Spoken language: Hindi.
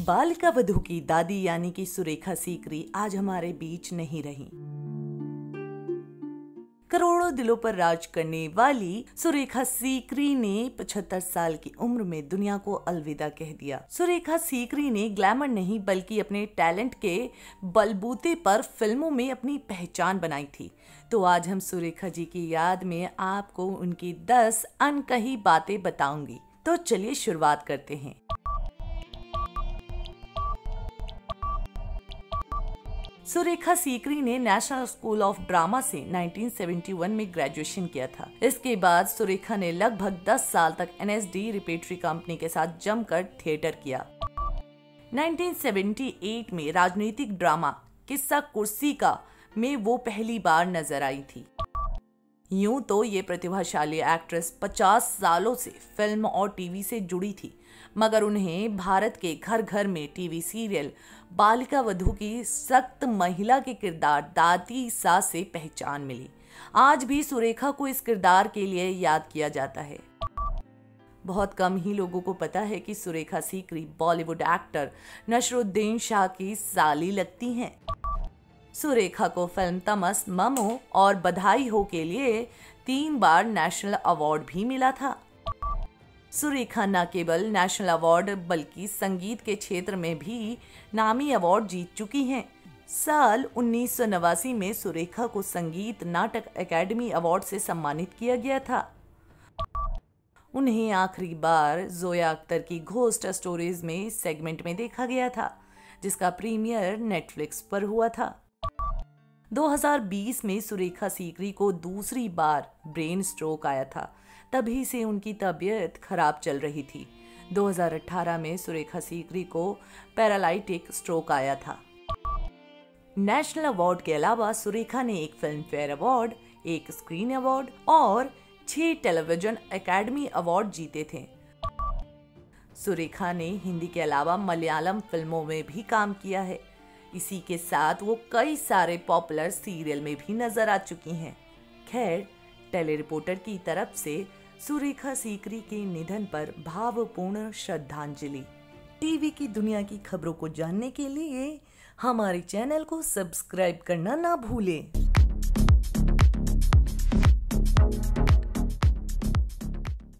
बालिका वधु की दादी यानी कि सुरेखा सीकरी आज हमारे बीच नहीं रही। करोड़ों दिलों पर राज करने वाली सुरेखा सीकरी ने 75 साल की उम्र में दुनिया को अलविदा कह दिया। सुरेखा सीकरी ने ग्लैमर नहीं, बल्कि अपने टैलेंट के बलबूते पर फ़िल्मों में अपनी पहचान बनाई थी। तो आज हम सुरेखा जी की याद में आपको उनकी 10 अनकही बातें बताऊँगी। तो चलिए शुरुआत करते हैं। सुरेखा सीकरी ने नेशनल स्कूल ऑफ़ ड्रामा से 1971 में ग्रेजुएशन किया था। इसके बाद सुरेखा ने लगभग 10 साल तक एनएसडी रिपेटरी कंपनी के साथ जमकर थिएटर किया। 1978 में राजनीतिक ड्रामा किस्सा कुर्सी का में वो पहली बार नज़र आई थी। यूँ तो ये प्रतिभाशाली एक्ट्रेस 50 सालों से फ़िल्म और टीवी से जुड़ी थी, मगर उन्हें भारत के घर घर में टीवी सीरियल, बालिका वधु की सख्त महिला के किरदार दाती सा से पहचान मिली। आज भी सुरेखा को इस किरदार के लिए याद किया जाता है। बहुत कम ही लोगों को पता है कि सुरेखा सीकरी बॉलीवुड एक्टर नशरुद्दीन शाह की साली लगती हैं। सुरेखा को फ़िल्म तमस, ममो और बधाई हो के लिए तीन बार नेशनल अवार्ड भी मिला था। सुरेखा न केवल नेशनल अवार्ड बल्कि संगीत के क्षेत्र में भी नामी अवार्ड जीत चुकी हैं। साल उन्नीस सौ नवासी में सुरेखा को संगीत नाटक एकेडमी अवार्ड से सम्मानित किया गया था। उन्हें आखिरी बार जोया अख्तर की घोस्ट स्टोरीज में सेगमेंट में देखा गया था, जिसका प्रीमियर नेटफ्लिक्स पर हुआ था। 2020 में सुरेखा सीकरी को दूसरी बार ब्रेन स्ट्रोक आया था। तभी से उनकी तबीयत खराब चल रही थी। 2018 में सुरेखा सीकरी को पैरालाइटिक स्ट्रोक आया था। नेशनल अवार्ड के अलावा सुरेखा ने एक फ़िल्म फेयर अवार्ड, एक स्क्रीन अवार्ड और छह टेलीविज़न एकेडमी अवार्ड जीते थे। सुरेखा ने हिंदी के अलावा मलयालम फ़िल्मों में भी काम किया है। इसी के साथ वो कई सारे पॉपुलर सीरियल में भी नज़र आ चुकी हैं। खैर टेली रिपोर्टर की तरफ़ से सुरेखा सीकरी के निधन पर भावपूर्ण श्रद्धांजलि। टीवी की दुनिया की खबरों को जानने के लिए हमारे चैनल को सब्सक्राइब करना ना भूलें।